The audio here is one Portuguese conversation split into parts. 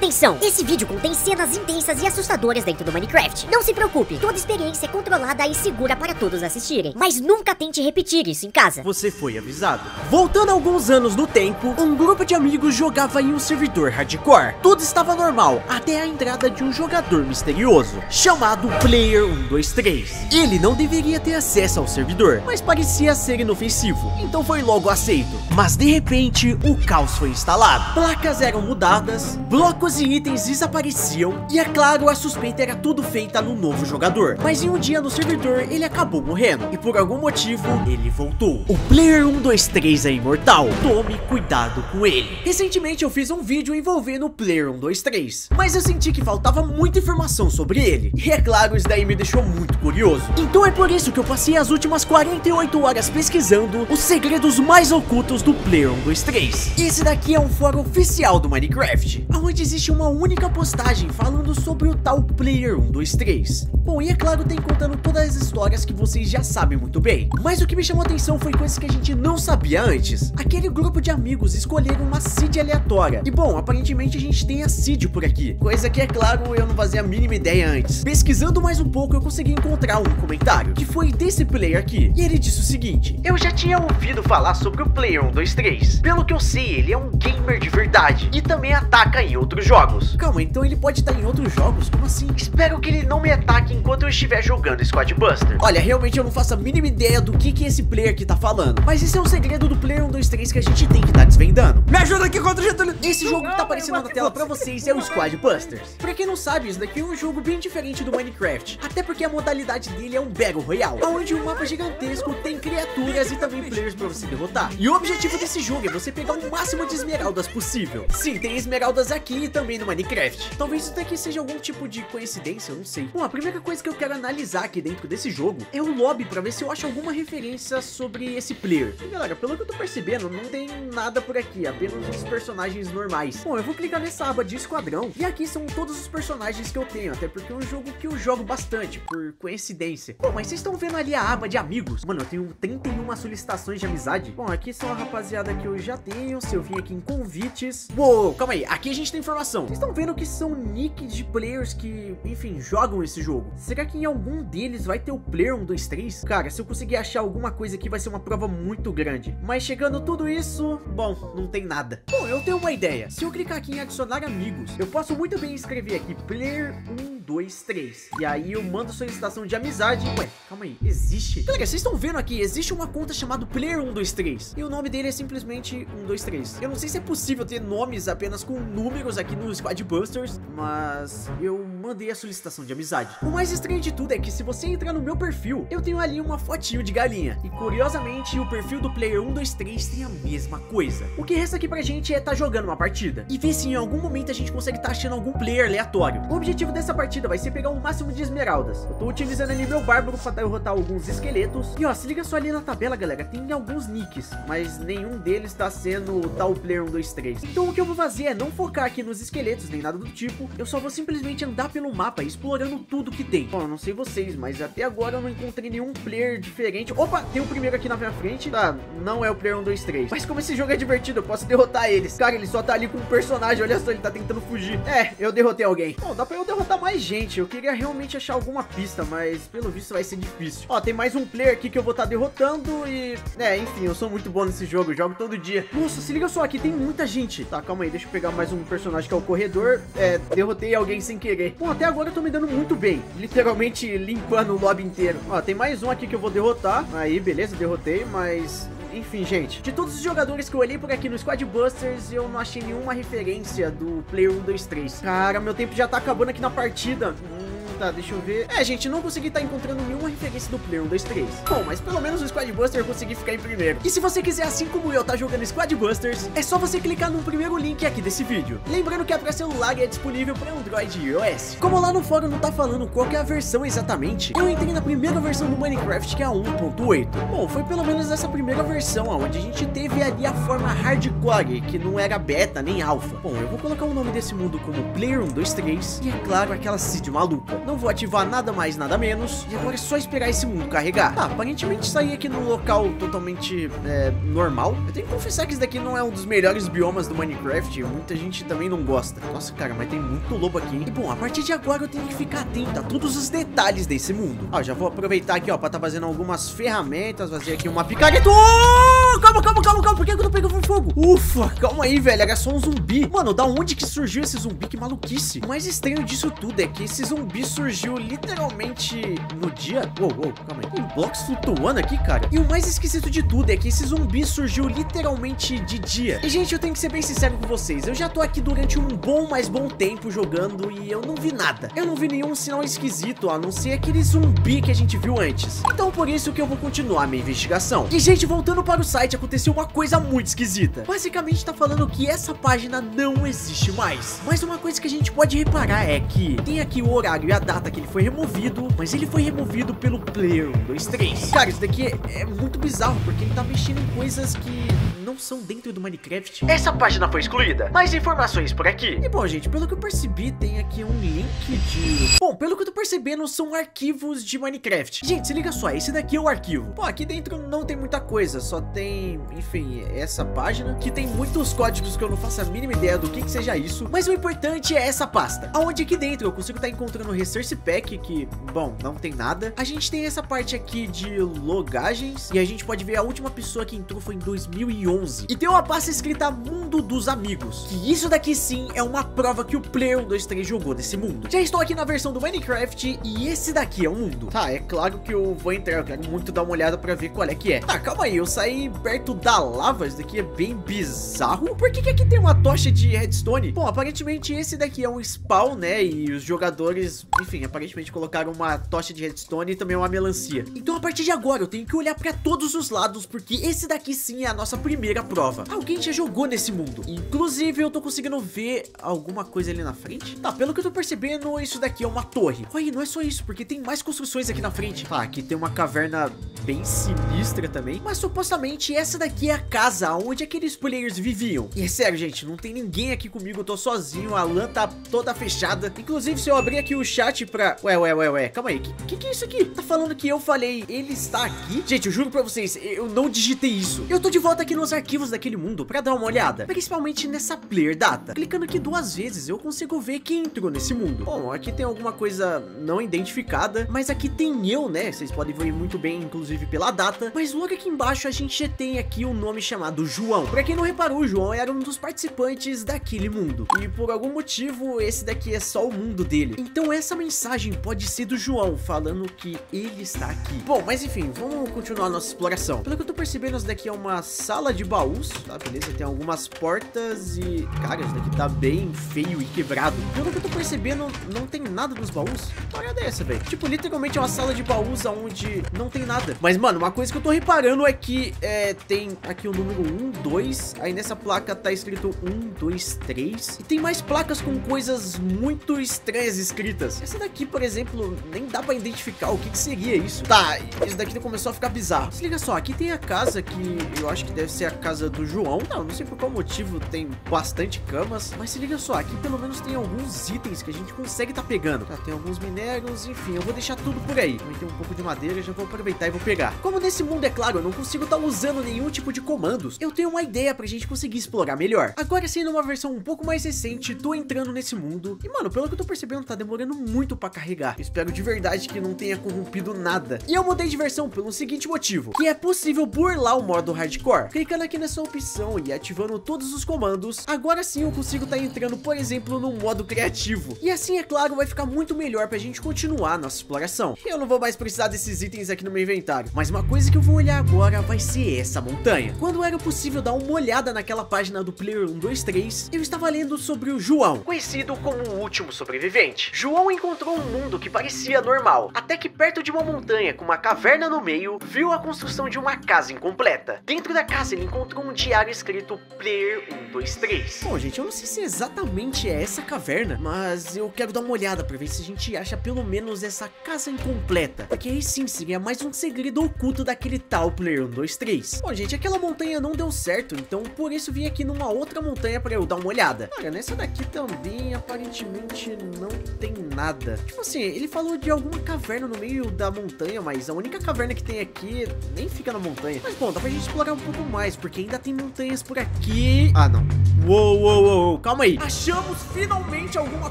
Atenção! Esse vídeo contém cenas intensas e assustadoras dentro do Minecraft. Não se preocupe, toda experiência é controlada e segura para todos assistirem. Mas nunca tente repetir isso em casa. Você foi avisado. Voltando alguns anos no tempo, um grupo de amigos jogava em um servidor hardcore. Tudo estava normal, até a entrada de um jogador misterioso, chamado Player 123. Ele não deveria ter acesso ao servidor, mas parecia ser inofensivo, então foi logo aceito. Mas de repente, o caos foi instalado. Placas eram mudadas, blocos e itens desapareciam, e é claro, a suspeita era tudo feita no novo jogador. Mas em um dia no servidor, ele acabou morrendo, e por algum motivo, ele voltou. O Player 123 é imortal, tome cuidado com ele. Recentemente eu fiz um vídeo envolvendo o Player 123, mas eu senti que faltava muita informação sobre ele, e é claro, isso daí me deixou muito curioso. Então é por isso que eu passei as últimas 48 horas pesquisando os segredos mais ocultos do Player 123. Esse daqui é um fórum oficial do Minecraft, onde existe uma única postagem falando sobre o tal Player 123. Bom, e é claro, tem contando todas as histórias que vocês já sabem muito bem. Mas o que me chamou a atenção foi coisas que a gente não sabia antes. Aquele grupo de amigos escolheram uma seed aleatória. E bom, aparentemente a gente tem a seed por aqui. Coisa que, é claro, eu não fazia a mínima ideia antes. Pesquisando mais um pouco, eu consegui encontrar um comentário, que foi desse player aqui. E ele disse o seguinte, Eu já tinha ouvido falar sobre o Player 123. Pelo que eu sei, ele é um gamer de verdade. E também ataca em outros jogos. Calma, então ele pode estar em outros jogos? Como assim? Espero que ele não me ataque enquanto eu estiver jogando Squad Buster. Olha, realmente eu não faço a mínima ideia do que que esse player aqui tá falando. Mas esse é um segredo do Player 123 que a gente tem que tá desvendando. Me ajuda aqui contra o Getúlio. Esse jogo que tá aparecendo na tela pra vocês é o Squad Busters. Pra quem não sabe, isso daqui é um jogo bem diferente do Minecraft. Até porque a modalidade dele é um Battle Royale, onde um mapa gigantesco tem criaturas e também players pra você derrotar. E o objetivo desse jogo é você pegar o máximo de esmeraldas possível. Sim, tem esmeraldas aqui e também no Minecraft. Talvez isso daqui seja algum tipo de coincidência, eu não sei. Bom, a primeira coisa que eu quero analisar aqui dentro desse jogo é o lobby pra ver se eu acho alguma referência sobre esse player. E galera, pelo que eu tô percebendo, não tem nada por aqui, apenas os personagens normais. Bom, eu vou clicar nessa aba de esquadrão e aqui são todos os personagens que eu tenho, até porque é um jogo que eu jogo bastante, por coincidência. Bom, mas vocês estão vendo ali a aba de amigos? Mano, eu tenho 31 solicitações de amizade. Bom, aqui são a rapaziada que eu já tenho, se eu vim aqui em convites. Uou, calma aí, aqui a gente tem informação. Vocês estão vendo que são nick de players que, enfim, jogam esse jogo. Será que em algum deles vai ter o player 1, 2, 3? Cara, se eu conseguir achar alguma coisa aqui, vai ser uma prova muito grande. Mas chegando tudo isso, bom, não tem nada. Bom, eu tenho uma ideia. Se eu clicar aqui em adicionar amigos, eu posso muito bem escrever aqui player 1, 2, 3. E aí eu mando solicitação de amizade. Ué, calma aí, existe? Galera, vocês estão vendo aqui, existe uma conta chamada player 1, 2, 3. E o nome dele é simplesmente 1, 2, 3. Eu não sei se é possível ter nomes apenas com números aqui no Squad Busters, mas eu mandei a solicitação de amizade. O mais estranho de tudo é que se você entrar no meu perfil, eu tenho ali uma fotinho de galinha. E curiosamente, o perfil do player 123 tem a mesma coisa. O que resta aqui pra gente é estar tá jogando uma partida e ver se em algum momento a gente consegue estar tá achando algum player aleatório. O objetivo dessa partida vai ser pegar o um máximo de esmeraldas. Eu tô utilizando ali meu bárbaro pra derrotar alguns esqueletos. E ó, se liga só ali na tabela, galera, tem alguns nicks, mas nenhum deles tá sendo o tal player 123. Então o que eu vou fazer é não focar aqui nos esqueletos nem nada do tipo. Eu só vou simplesmente andar pelo mapa explorando tudo que tem. Bom, não sei vocês, mas até agora eu não encontrei nenhum player diferente. Opa, tem o um primeiro aqui na minha frente. Tá, não é o player 123. Mas como esse jogo é divertido, eu posso derrotar eles. Cara, ele só tá ali com um personagem, olha só, ele tá tentando fugir. É, eu derrotei alguém. Bom, dá pra eu derrotar mais gente. Eu queria realmente achar alguma pista, mas pelo visto vai ser difícil. Ó, tem mais um player aqui que eu vou estar tá derrotando e... É, enfim, eu sou muito bom nesse jogo, jogo todo dia. Nossa, se liga só, aqui tem muita gente. Tá, calma aí, deixa eu pegar mais um personagem que é o corredor. É, derrotei alguém sem querer. Bom, até agora eu tô me dando muito bem. Literalmente limpando o lobby inteiro. Ó, tem mais um aqui que eu vou derrotar. Aí, beleza, derrotei, mas enfim, gente, de todos os jogadores que eu olhei por aqui no Squad Busters, eu não achei nenhuma referência do Player 123. Cara, meu tempo já tá acabando aqui na partida. Hum, tá, deixa eu ver. É, gente, não consegui estar tá encontrando nenhuma referência do Player 1, 2, 3. Bom, mas pelo menos no Squad Buster eu consegui ficar em primeiro. E se você quiser, assim como eu, tá jogando Squad Busters, é só você clicar no primeiro link aqui desse vídeo. Lembrando que é pra celular e é disponível pra Android e iOS. Como lá no fórum não tá falando qual é a versão exatamente, eu entrei na primeira versão do Minecraft, que é a 1.8. Bom, foi pelo menos essa primeira versão, onde a gente teve ali a forma hardcore, que não era beta nem alpha. Bom, eu vou colocar o nome desse mundo como Player 1, 2, 3, e é claro, aquela seed maluca. Não vou ativar nada mais, nada menos. E agora é só esperar esse mundo carregar. Tá, aparentemente saí aqui num local totalmente é, normal. Eu tenho que confessar que isso daqui não é um dos melhores biomas do Minecraft. Muita gente também não gosta. Nossa, cara, mas tem muito lobo aqui. E bom, a partir de agora eu tenho que ficar atento a todos os detalhes desse mundo. Ó, já vou aproveitar aqui, ó, pra tá fazendo algumas ferramentas. Fazer aqui uma picareta. Oh! Calma, calma, calma, calma. Por que eu tô pegando fogo? Ufa, calma aí, velho. Era só um zumbi. Mano, da onde que surgiu esse zumbi? Que maluquice. O mais estranho disso tudo é que esse zumbi surgiu literalmente no dia. Uou, uou, calma aí. Tem blocos flutuando aqui, cara. E o mais esquisito de tudo é que esse zumbi surgiu literalmente de dia. E, gente, eu tenho que ser bem sincero com vocês. Eu já tô aqui durante um bom, mais bom tempo jogando e eu não vi nada. Eu não vi nenhum sinal esquisito, a não ser aquele zumbi que a gente viu antes. Então, por isso que eu vou continuar minha investigação. E, gente, voltando para o site, aconteceu uma coisa muito esquisita. Basicamente, tá falando que essa página não existe mais. Mas uma coisa que a gente pode reparar é que tem aqui o horário e a data que ele foi removido, mas ele foi removido pelo player 123. Cara, isso daqui é, é muito bizarro, porque ele tá mexendo em coisas que não são dentro do Minecraft. Essa página foi excluída. Mais informações por aqui. E bom, gente, pelo que eu percebi, tem aqui um link de... Bom, pelo que eu tô percebendo, são arquivos de Minecraft. Gente, se liga só, esse daqui é o arquivo. Pô, aqui dentro não tem muita coisa, só tem, enfim, essa página, que tem muitos códigos que eu não faço a mínima ideia do que que seja isso. Mas o importante é essa pasta, aonde aqui dentro eu consigo estar tá encontrando o Resource Pack, que, bom, não tem nada. A gente tem essa parte aqui de logagens, e a gente pode ver a última pessoa que entrou foi em 2011. E tem uma pasta escrita Mundo dos Amigos, que isso daqui sim é uma prova que o Player 123 jogou nesse mundo. Já estou aqui na versão do Minecraft, e esse daqui é o mundo. Tá, é claro que eu vou entrar, eu quero muito dar uma olhada pra ver qual é que é. Tá, calma aí, eu saí perto da lava, isso daqui é bem bizarro. Por que que aqui tem uma tocha de redstone? Bom, aparentemente esse daqui é um spawn, né, e os jogadores, enfim, aparentemente colocaram uma tocha de redstone e também uma melancia. Então a partir de agora eu tenho que olhar pra todos os lados, porque esse daqui sim é a nossa primeira prova. Alguém já jogou nesse mundo. Inclusive eu tô conseguindo ver alguma coisa ali na frente. Tá, pelo que eu tô percebendo, isso daqui é uma torre. Olha, não é só isso, porque tem mais construções aqui na frente. Tá, aqui tem uma caverna bem sinistra também. Mas supostamente essa daqui é a casa onde aqueles players viviam. E é sério, gente, não tem ninguém aqui comigo, eu tô sozinho, a lã tá toda fechada. Inclusive, se eu abrir aqui o chat pra... Ué, ué, ué, ué, calma aí, que, que que é isso aqui? Tá falando que eu falei, ele está aqui? Gente, eu juro pra vocês, eu não digitei isso. Eu tô de volta aqui nos arquivos daquele mundo pra dar uma olhada, principalmente nessa player data. Clicando aqui duas vezes, eu consigo ver quem entrou nesse mundo. Bom, aqui tem alguma coisa não identificada, mas aqui tem eu, né? Vocês podem ver muito bem, inclusive pela data. Mas logo aqui embaixo a gente tem aqui um nome chamado João. Pra quem não reparou, o João era um dos participantes daquele mundo. E por algum motivo, esse daqui é só o mundo dele. Então essa mensagem pode ser do João, falando que ele está aqui. Bom, mas enfim, vamos continuar nossa exploração. Pelo que eu tô percebendo, isso daqui é uma sala de baús, tá? Beleza, tem algumas portas e... Cara, isso daqui tá bem feio e quebrado. Pelo que eu tô percebendo, não tem nada nos baús. Olha dessa, velho. Tipo, literalmente é uma sala de baús onde não tem nada. Mas, mano, uma coisa que eu tô reparando é que é, tem aqui o número 1, 2. Aí nessa placa tá escrito 1, 2, 3. E tem mais placas com coisas muito estranhas escritas. Essa daqui, por exemplo, nem dá pra identificar o que, que seria isso. Tá, isso daqui começou a ficar bizarro. Se liga só, aqui tem a casa que eu acho que deve ser a casa do João. Não, não sei por qual motivo tem bastante camas. Mas se liga só, aqui pelo menos tem alguns itens que a gente consegue tá pegando. Tá, tem alguns minérios, enfim, eu vou deixar tudo por aí. Também tem um pouco de madeira, já vou aproveitar e vou pegar. Como nesse mundo, é claro, eu não consigo estar tá usando nenhum tipo de comandos, eu tenho uma ideia pra gente conseguir explorar melhor. Agora, sendo uma versão um pouco mais recente, tô entrando nesse mundo. E, mano, pelo que eu tô percebendo, tá demorando muito pra carregar. espero de verdade que não tenha corrompido nada. E eu mudei de versão pelo seguinte motivo, que é possível burlar o modo hardcore. Clicando aqui nessa opção e ativando todos os comandos, agora sim eu consigo estar tá entrando, por exemplo, no modo criativo. E assim, é claro, vai ficar muito melhor pra gente continuar nossa exploração. Eu não vou mais precisar desses itens aqui no meu inventário, mas uma coisa que eu vou olhar agora vai ser essa montanha. Quando era possível dar uma olhada naquela página do Player 123, eu estava lendo sobre o João, conhecido como o último sobrevivente. João encontrou um mundo que parecia normal, até que perto de uma montanha com uma caverna no meio, viu a construção de uma casa incompleta. Dentro da casa ele encontrou um diário escrito Player 123. Bom, gente, eu não sei se exatamente é essa caverna, mas eu quero dar uma olhada pra ver se a gente acha pelo menos essa casa incompleta. Porque aí sim seria mais um segredo oculto daquele tal Player 123. Bom, gente, aquela montanha não deu certo, então por isso vim aqui numa outra montanha pra eu dar uma olhada. Cara, nessa daqui também aparentemente não tem nada. Tipo assim, ele falou de alguma caverna no meio da montanha, mas a única caverna que tem aqui nem fica na montanha. Mas bom, dá pra gente explorar um pouco mais, porque ainda tem montanhas por aqui. Ah, não. Uou, uou, uou, calma aí. Achamos finalmente alguma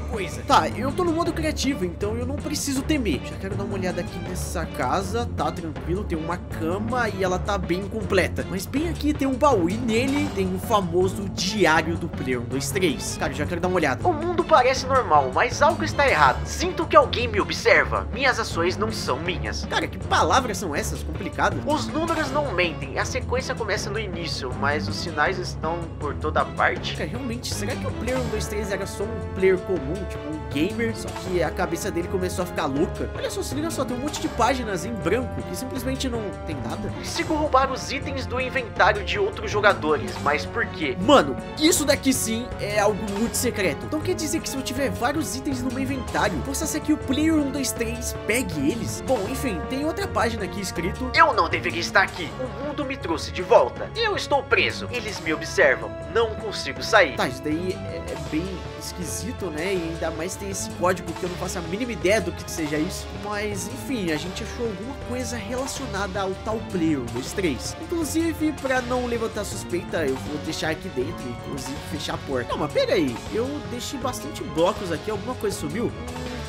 coisa. Tá, eu tô no modo criativo, então eu não preciso temer. Já quero dar uma olhada aqui nessa casa. Tá tranquilo, tem uma cama e ela tá bem completa. Mas bem aqui tem um baú e nele tem o famoso diário do Player 123. Cara, já quero dar uma olhada. O mundo parece normal, mas algo está errado. Sinto que alguém me observa. Minhas ações não são minhas. Cara, que palavras são essas? Complicadas? Os números não mentem. A sequência começa no início, mas os sinais estão por toda parte. Cara, realmente, será que o Player 123 era só um player comum, tipo um gamer, só que a cabeça dele começou a ficar louca? Olha só, se liga só, tem um monte de páginas em branco que simplesmente não tem nada. Consigo roubar os itens do inventário de outros jogadores, mas por quê? Mano, isso daqui sim é algo muito secreto. Então quer dizer que se eu tiver vários itens no meu inventário, possa ser que o Player 123 pegue eles? Bom, enfim, tem outra página aqui escrito Eu não deveria estar aqui, o mundo me trouxe de volta. Eu estou preso, eles me observam, não consigo sair. Tá, isso daí é, é bem esquisito, né? E ainda mais tem esse código que eu não faço a mínima ideia do que seja isso. Mas, enfim, a gente achou alguma coisa relacionada ao tal Player 123. Inclusive, pra não levantar suspeita, eu vou deixar aqui dentro, inclusive fechar a porta. Não, mas pega aí, eu deixei bastante blocos aqui, alguma coisa sumiu?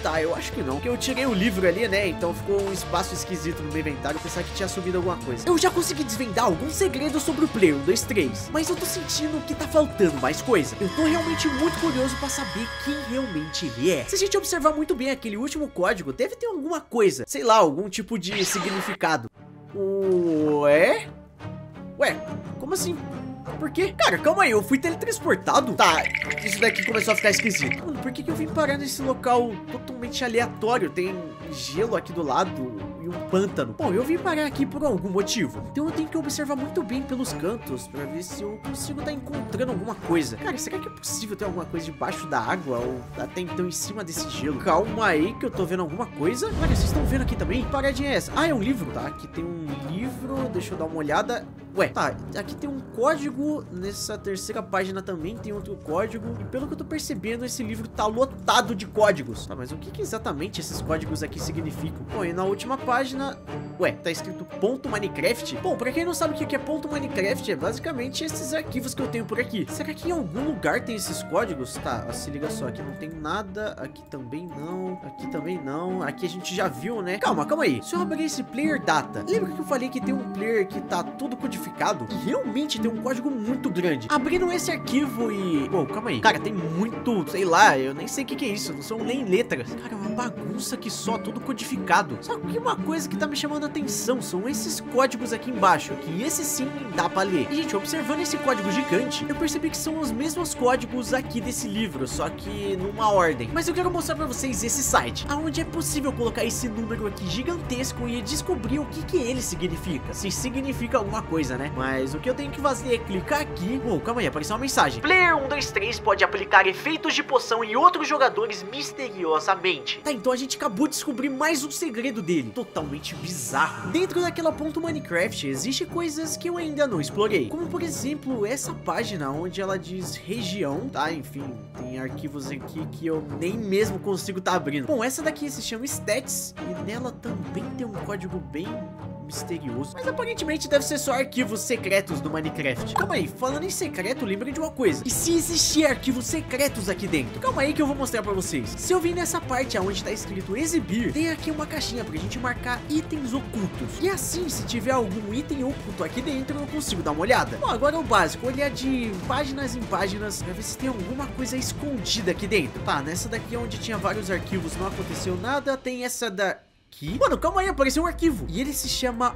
Tá, eu acho que não. Porque eu tirei o livro ali, né? Então ficou um espaço esquisito no meu inventário. Eu pensava que tinha subido alguma coisa. Eu já consegui desvendar alguns segredos sobre o Player 1, 2, 3. Mas eu tô sentindo que tá faltando mais coisa. Eu tô realmente muito curioso pra saber quem realmente ele é. Se a gente observar muito bem aquele último código, deve ter alguma coisa. Sei lá, algum tipo de significado. Ué? Ué, como assim? Por quê? Cara, calma aí, eu fui teletransportado? Tá, isso daqui começou a ficar esquisito. Mano, por que, que eu vim parar nesse local totalmente aleatório? Tem gelo aqui do lado um pântano. Bom, eu vim parar aqui por algum motivo. Então eu tenho que observar muito bem pelos cantos pra ver se eu consigo estar tá encontrando alguma coisa. Cara, será que é possível ter alguma coisa debaixo da água ou até então em cima desse gelo? Calma aí que eu tô vendo alguma coisa. Olha, vocês estão vendo aqui também? Paradinha é essa? Ah, é um livro. Tá, aqui tem um livro. Deixa eu dar uma olhada. Ué, tá, aqui tem um código, nessa terceira página também tem outro código, e pelo que eu tô percebendo, esse livro tá lotado de códigos. Tá, mas o que, que exatamente esses códigos aqui significam? Bom, e na última página, ué, tá escrito ponto Minecraft? Bom, pra quem não sabe o que é ponto Minecraft, é basicamente esses arquivos que eu tenho por aqui. Será que em algum lugar tem esses códigos? Tá, se liga só, aqui não tem nada, aqui também não, aqui também não, aqui a gente já viu, né? Calma, calma aí, se eu abrir esse player data, lembra que eu falei que tem um player que tá tudo codificado e realmente tem um código muito grande. Abrindo esse arquivo e... Pô, calma aí. Cara, tem muito, sei lá, eu nem sei o que, que é isso, não são nem letras. Cara, é uma bagunça que só, tudo codificado. Só que uma coisa que tá me chamando a atenção são esses códigos aqui embaixo, que esse sim dá pra ler. E, gente, observando esse código gigante, eu percebi que são os mesmos códigos aqui desse livro, só que numa ordem. Mas eu quero mostrar pra vocês esse site, onde é possível colocar esse número aqui gigantesco e descobrir o que que ele significa. Se significa alguma coisa coisa, né? Mas o que eu tenho que fazer é clicar aqui. Oh, calma aí, apareceu uma mensagem. Player 123 pode aplicar efeitos de poção em outros jogadores misteriosamente. Tá, então a gente acabou de descobrir mais um segredo dele. Totalmente bizarro. Dentro daquela ponto Minecraft, existe coisas que eu ainda não explorei. Como, por exemplo, essa página onde ela diz região, tá? Enfim, tem arquivos aqui que eu nem mesmo consigo tá abrindo. Bom, essa daqui se chama Stats e nela também tem um código bem misterioso. Mas aparentemente deve ser só arquivos secretos do Minecraft. Calma aí, falando em secreto, lembrem de uma coisa. E se existir arquivos secretos aqui dentro? Calma aí que eu vou mostrar pra vocês. Se eu vir nessa parte onde tá escrito exibir, tem aqui uma caixinha pra gente marcar itens ocultos. E assim, se tiver algum item oculto aqui dentro, eu consigo dar uma olhada. Bom, agora o básico, olhar de páginas em páginas pra ver se tem alguma coisa escondida aqui dentro. Tá, nessa daqui onde tinha vários arquivos não aconteceu nada, tem essa da aqui. Mano, calma aí, apareceu um arquivo. E ele se chama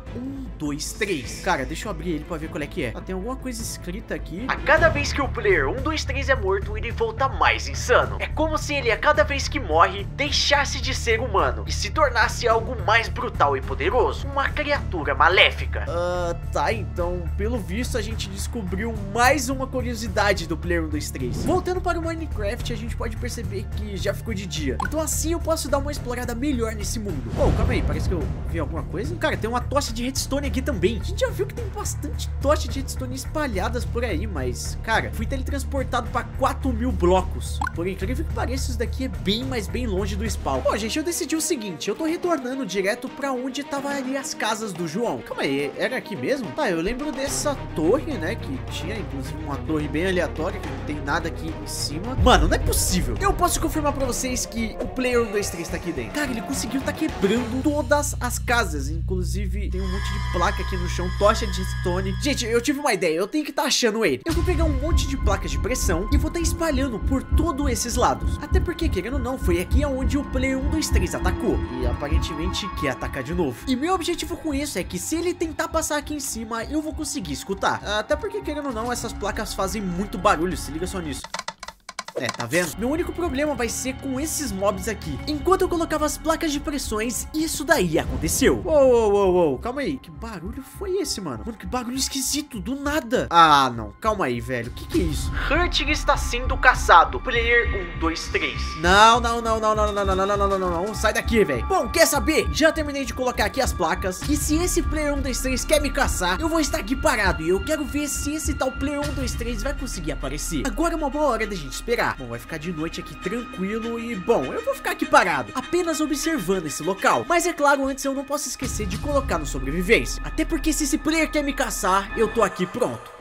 123. Cara, deixa eu abrir ele pra ver qual é que é. Ah, tem alguma coisa escrita aqui. A cada vez que o player 123 é morto, ele volta mais insano. É como se ele, a cada vez que morre, deixasse de ser humano e se tornasse algo mais brutal e poderoso. Uma criatura maléfica. Ah, tá. Então, pelo visto, a gente descobriu mais uma curiosidade do player 123. Voltando para o Minecraft, a gente pode perceber que já ficou de dia. Então assim eu posso dar uma explorada melhor nesse mundo. Oh, calma aí, parece que eu vi alguma coisa. Cara, tem uma tocha de redstone aqui também. A gente já viu que tem bastante tocha de redstone espalhadas por aí, mas, cara, fui teletransportado para 4 mil blocos. Por incrível que pareça, isso daqui é bem, mas bem longe do spawn. Bom, gente, eu decidi o seguinte, eu tô retornando direto para onde tava ali as casas do João. Calma aí, era aqui mesmo? Tá, eu lembro dessa torre, né, que tinha, inclusive, uma torre bem aleatória, que não tem nada aqui em cima. Mano, não é possível. Eu posso confirmar pra vocês que o player 123 tá aqui dentro. Cara, ele conseguiu tá quebrando todas as casas. Inclusive, tem um monte de placa aqui no chão, tocha de stone. Gente, eu tive uma ideia, eu tenho que tá achando ele. Eu vou pegar um monte de placas de pressão e vou tá espalhando por todos esses lados. Até porque, querendo ou não, foi aqui onde o player 123 atacou. E aparentemente quer atacar de novo. E meu objetivo com isso é que se ele tentar passar aqui em cima, eu vou conseguir escutar. Até porque, querendo ou não, essas placas fazem muito barulho, se liga só nisso. É, tá vendo? Meu único problema vai ser com esses mobs aqui. Enquanto eu colocava as placas de pressões, isso daí aconteceu. Uou, uou, uou, uou, calma aí. Que barulho foi esse, mano? Mano, que barulho esquisito, do nada. Ah, não, calma aí, velho. Que que é isso? Hurtig está sendo caçado. Player 1, 2, 3. Não, não, não, não, não, não, não, não, não, não, não, não. Sai daqui, velho. Bom, quer saber? Já terminei de colocar aqui as placas. E se esse Player 1, 2, 3 quer me caçar, eu vou estar aqui parado. E eu quero ver se esse tal Player 1, 2, 3 vai conseguir aparecer. Agora é uma boa hora da gente esperar. Bom, vai ficar de noite aqui tranquilo e, bom, eu vou ficar aqui parado, apenas observando esse local. Mas é claro, antes eu não posso esquecer de colocar no sobrevivência. Até porque se esse player quer me caçar, eu tô aqui pronto.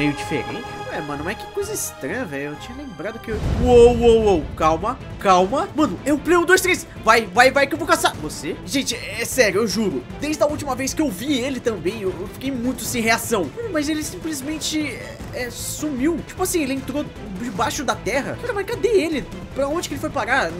Meio diferente. Ué, mano, mas que coisa estranha, velho. Eu tinha lembrado que eu... Uou, uou, uou. Calma, calma. Mano, é o Play 1, 2, 3. Vai, vai, vai que eu vou caçar. Você? Gente, é sério, eu juro. Desde a última vez que eu vi ele também, eu, eu fiquei muito sem reação. Mano, mas ele simplesmente é, é, sumiu. Tipo assim, ele entrou debaixo da terra. Cara, mas cadê ele? Pra onde que ele foi parar?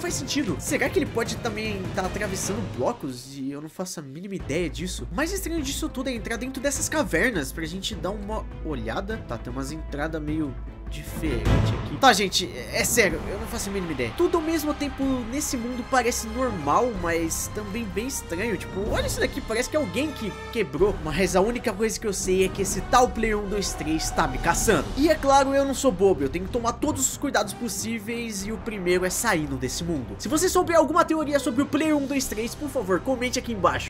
Faz sentido. Será que ele pode também estar tá atravessando blocos e eu não faço a mínima ideia disso? O mais estranho disso tudo é entrar dentro dessas cavernas pra gente dar uma olhada. Tá, tem umas entrada meio diferente aqui. Tá, gente, é sério, eu não faço a mínima ideia. Tudo ao mesmo tempo nesse mundo parece normal, mas também bem estranho. Tipo, olha isso daqui, parece que é alguém que quebrou. Mas a única coisa que eu sei é que esse tal Player 123 tá me caçando. E é claro, eu não sou bobo, eu tenho que tomar todos os cuidados possíveis e o primeiro é saindo desse mundo. Se você souber alguma teoria sobre o Player 123, por favor, comente aqui embaixo.